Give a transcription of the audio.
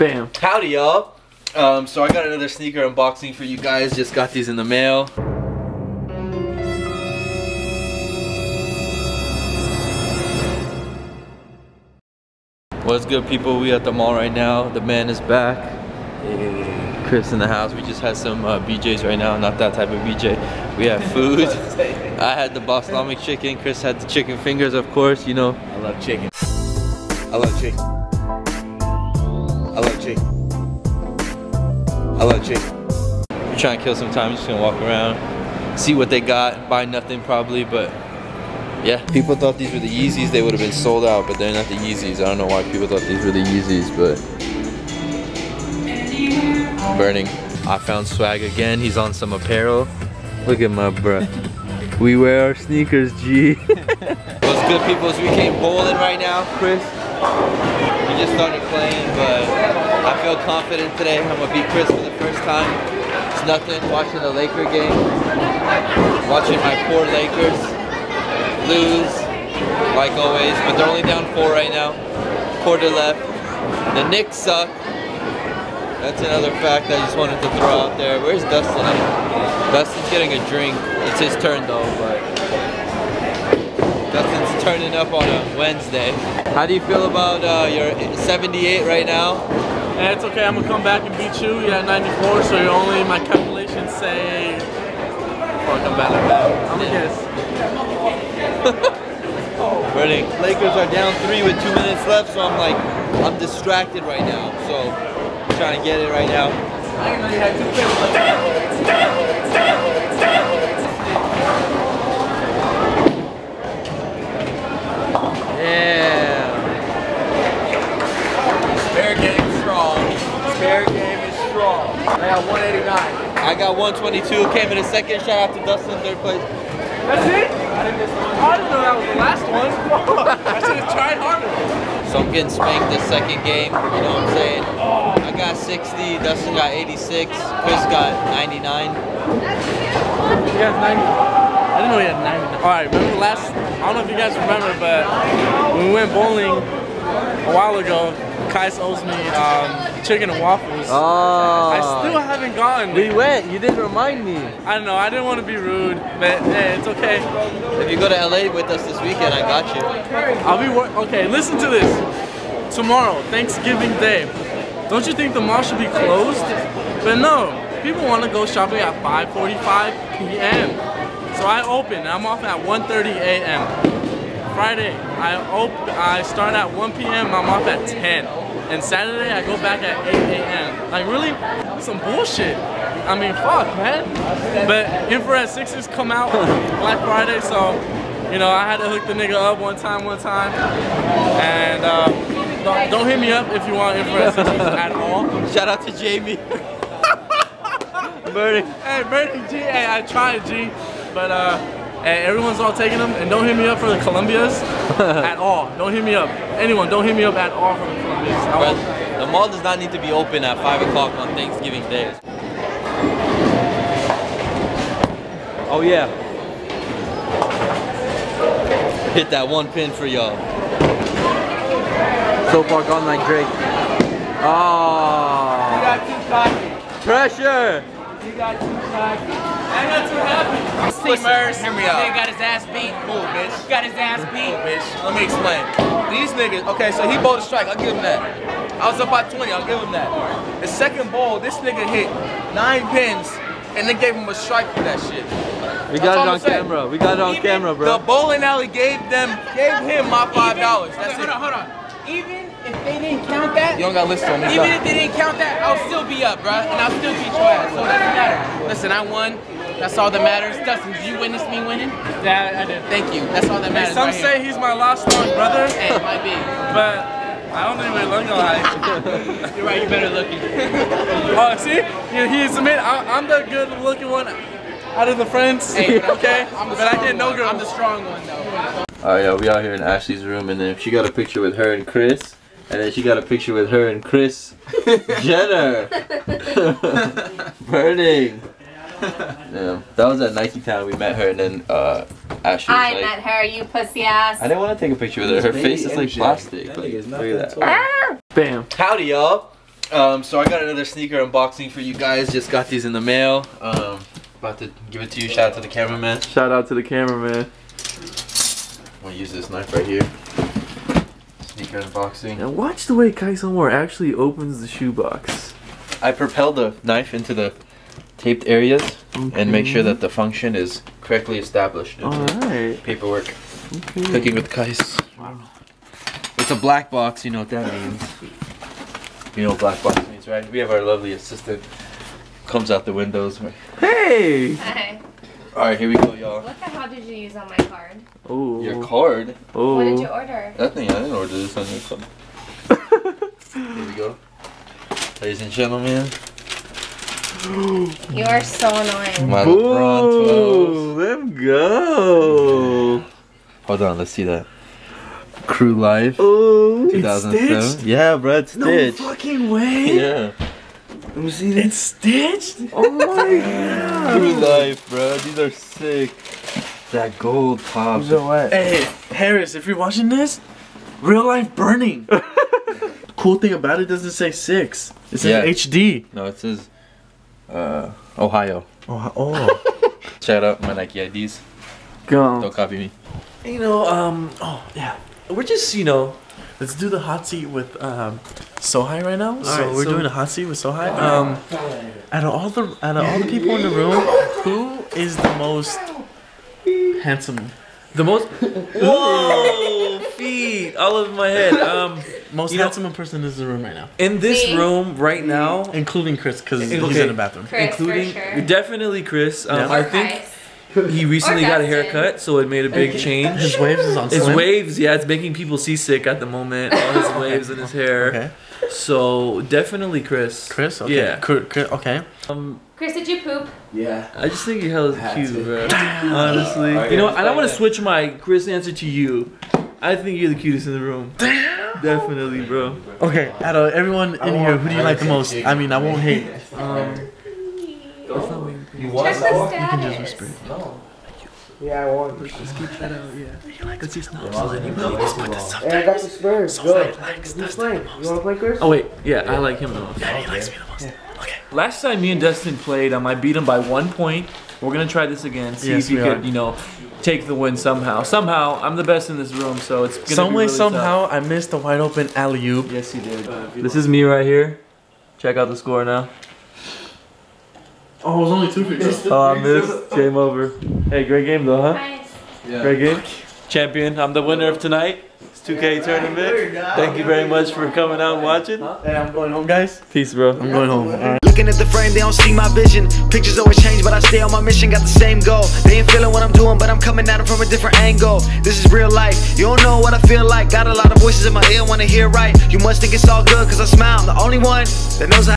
Bam. Howdy, y'all. Um, so I got another sneaker unboxing for you guys. Just got these in the mail. What's good, people? We at the mall right now. The man is back. Hey, Chris in the house. We just had some uh, BJ's right now. Not that type of BJ. We have food. I had the balsamic chicken. Chris had the chicken fingers, of course. You know. I love chicken. I love chicken. I love G. I love chicken. We're trying to kill some time. Just gonna walk around, see what they got. Buy nothing probably, but yeah. People thought these were the Yeezys. They would have been sold out, but they're not the Yeezys. I don't know why people thought these were the Yeezys, but burning. I found swag again. He's on some apparel. Look at my bruh. We wear our sneakers, G. What's good, people? So we came bowling right now, Chris. We just started playing, but I feel confident today. I'm gonna beat Chris for the first time. It's nothing watching the Laker game. Watching my poor Lakers lose, like always, but they're only down four right now. Quarter left. The Knicks suck. That's another fact I just wanted to throw out there. Where's Dustin? Dustin's getting a drink. It's his turn though, but Dustin's turning up on a Wednesday. How do you feel about uh, your 78 right now? Hey, it's okay. I'm gonna come back and beat you. You're at 94, so you're only my calculations say. Before I come back like that, I'm gonna guess. Oh, Burning. Lakers are down three with two minutes left, so I'm like, I'm distracted right now. So, I'm trying to get it right now. Yeah. Spare game strong. Spare game is strong. I got 189. I got 122. Came in a second. Shout out to Dustin, third place. That's it? I didn't know that was the last one. I should have tried harder. So I'm getting spanked this second game. You know what I'm saying? I got 60. Dustin got 86. Chris got 99. He has 90. I didn't know he had 90. Alright, remember the last, I don't know if you guys remember, but when we went bowling a while ago, Qias owes me um, chicken and waffles. Oh. I still haven't gotten We went. You didn't remind me. I don't know, I didn't want to be rude, but hey, it's okay. If you go to LA with us this weekend, I got you. I'll be wor- okay. Listen to this. Tomorrow, Thanksgiving Day. Don't you think the mall should be closed? But no, people want to go shopping at 5:45 p.m. So I open. and I'm off at 1:30 a.m. Friday, I op- I start at 1 p.m. I'm off at 10. And Saturday, I go back at 8 a.m. Like really, some bullshit. I mean, fuck, man. But infrared sixes come out Black Friday, so you know I had to hook the nigga up one time, one time. And uh, don't, don't hit me up if you want infrared sixes at all. Shout out to Jamie. Burning. Hey, Bernie G, hey, I tried G, but uh, hey, everyone's all taking them, and don't hit me up for the Columbias at all. Don't hit me up. Anyone, don't hit me up at all for the Columbias. I the mall does not need to be open at 5 o'clock on Thanksgiving Day. Oh yeah. Hit that one pin for y'all. So far gone like Drake. Oh. got too cocky. Pressure. You got too cocky. I got too happy. Steamers. Hear me out. Nigga got his ass beat. Cool, bitch. Got his ass beat. Cool, bitch. Let me explain. These niggas, okay, so he bowled a strike. I'll give him that. I was up by 20. I'll give him that. The second ball, this nigga hit nine pins, and they gave him a strike for that shit. We got all it on saying. camera. We got it on Even camera, bro. The bowling alley gave them, gave him my five dollars. Even- That's hold it. on, hold on. Even if they didn't count that, You don't got list on me. even if they didn't count that, I'll still be up, bro, and I'll still beat your ass. So it doesn't matter. Listen, I won. That's all that matters. Dustin, did you witness me winning? Yeah, I did. Thank you. That's all that matters. Some right say here. he's my lost long brother, Hey, it might be. but I don't think we look alike. You're right. You better looking. oh, see? Yeah, he's the man. I, I'm the good looking one out of the friends. Hey, but okay? I'm the but I strong get no one. girls. I'm the strong one though. Oh yeah, we out here in Ashley's room, and then she got a picture with her and Chris, and then she got a picture with her and Kris Jenner. Burning. Yeah, that was at Nike Town. We met her, and then uh, Ashley was I like, met her, you pussy ass. I didn't want to take a picture with her. Her face is like plastic. Like, look at that. Bam. Howdy, y'all. Um, so I got another sneaker unboxing for you guys. Just got these in the mail. Um, about to give it to you. Shout out to the cameraman. Shout out to the cameraman. I'm gonna use this knife right here. Sneaker unboxing. And watch the way Qias Omar actually opens the shoebox. I propel the knife into the taped areas and make sure that the function is correctly established. Alright. Paperwork. Okay. Cooking with Qias. It's a black box, you know what that means. You know what black box means, right? We have our lovely assistant. Comes out the windows. Hey! Hi. Alright, here we go, y'all. What the hell did you use on my card? Oh. Your card? Oh. What did you order? Nothing, I didn't order this on your card. here we go. Ladies and gentlemen, You are so annoying. my LeBron 12. Boom! Let go! Hold on, let's see that. Qrew Life. Oh, it's 2007. stitched? Yeah, bro, it's No fucking way! Yeah. Let me see It's stitched? Oh my god! Qrew Life, bro. These are sick. That gold pops. Hey, Harris, if you're watching this, real life burning. cool thing about it doesn't say six. It says Yeah. HD. No, it says uh, Ohio. Oh, oh. Shout out my Nike IDs. Go. Don't copy me. You know, um, oh yeah, we're just you know, let's do the hot seat with um, Sohai right now. so right, we're so- doing a hot seat with Sohai. Um, out of all the out of all the people in the room, who is the most handsome? The most. Whoa! Feet all over my head. Um, Most You know- handsome person is in the room right now, in this Me? room right now, including Chris, because he's in the bathroom. Chris, including for sure. definitely Chris. Um, Yeah. I think Qias. he recently got a haircut, so it made a big change. His waves is on. His slim. waves, yeah, it's making people seasick at the moment. All his waves in his hair. Okay. So definitely Chris. Chris. Okay. Yeah. Cr- Cr- okay. Um, Chris, did you poop? Yeah. I just think he hella cute, bro. Honestly, you know, and I don't want to switch my Chris answer to you. I think you're the cutest in the room. Damn. Definitely, bro. Okay. Out of everyone in here, who do you like the most? I mean, I won't hate. Um, Check the status. Yeah, I won. Let's just not. And I got the Spurs. Go. Who's playing? You wanna play, Chris? oh wait, yeah, I like him the most. Yeah, he likes me the most. Okay. Last time me and Dustin played, um, I beat him by one point. We're gonna try this again. See Yes, if you we could, are. you know, take the win somehow. Somehow, I'm the best in this room, so it's gonna Some be way, really somehow, I missed a wide open alley oop. Yes, he did. This is me right here. Check out the score now. Oh, it was only two for you. Oh, I missed. Game over. Hey, great game though, huh? Nice. Great game. Champion. I'm the winner of tonight. It's 2K tournament. Thank you very much for coming out and watching. Hey, I'm going home, guys. Peace, bro. I'm going home. All right. Looking at the frame, they don't see my vision. Pictures always change, but I stay on my mission, got the same goal. They ain't feeling what I'm doing, but I'm coming at it from a different angle. This is real life, you don't know what I feel like. Got a lot of voices in my ear, wanna hear right. You must think it's all good, cause I smile. I'm the only one that knows how.